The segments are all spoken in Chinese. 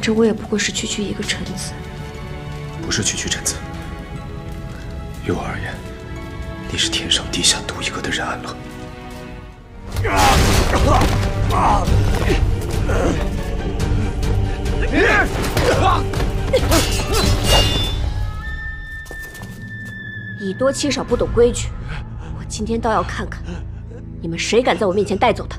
反正我也不过是区区一个臣子。不是区区臣子，于我而言，你是天上地下独一个的任安乐。以多欺少，不懂规矩。我今天倒要看看，你们谁敢在我面前带走他。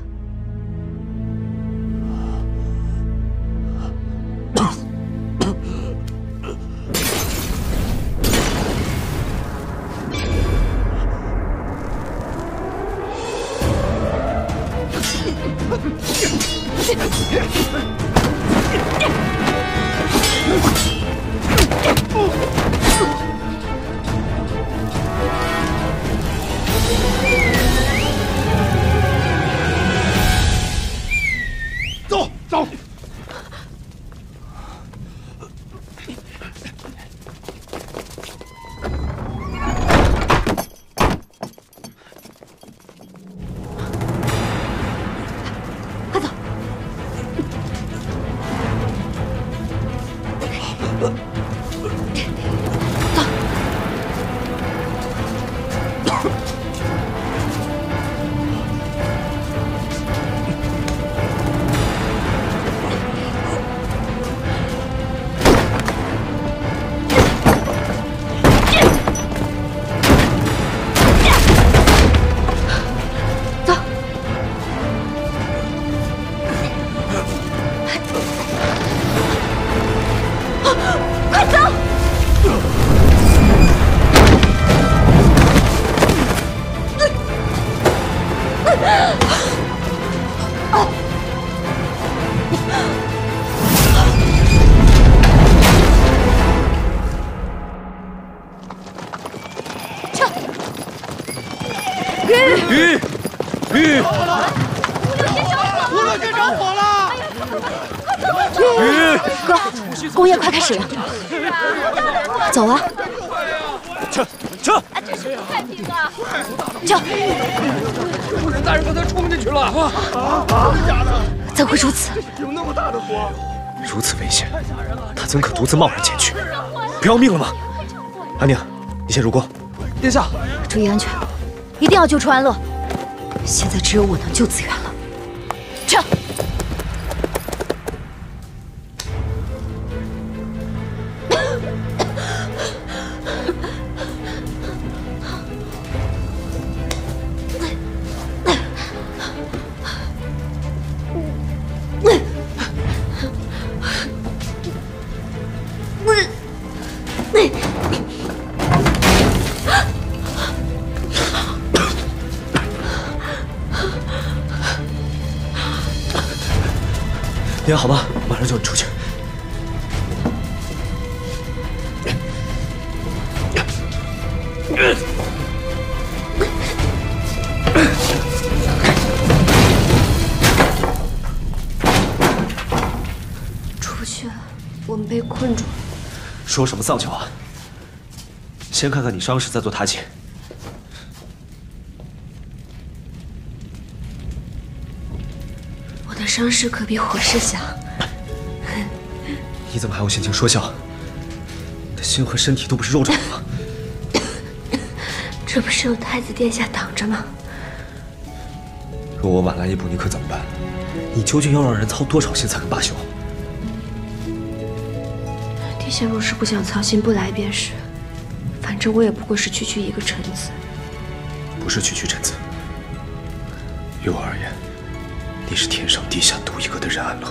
走走。快走！走！快走！撤！鱼鱼无乐街着火了！鱼，哥，宫宴快开始了，走啊！撤撤！撤！夫人大人刚才冲进去了。怎会如此？有那么大的火？如此危险，他怎可独自贸然前去？不要命了吗？安宁，你先入宫。殿下，注意安全，一定要救出安乐。现在只有我能救子源了。撤！你还好吗？马上叫你出去。出不去了，我们被困住了。说什么丧气话？先看看你伤势，再做塔检。的伤势可比火势小。你怎么还有心情说笑？你的心和身体都不是肉长的吗？这不是有太子殿下挡着吗？若我晚来一步，你可怎么办？你究竟要让人操多少心才肯罢休？殿下若是不想操心，不来便是。反正我也不过是区区一个臣子。不是区区臣子，于我而言，你是天上地下独一个的人安乐。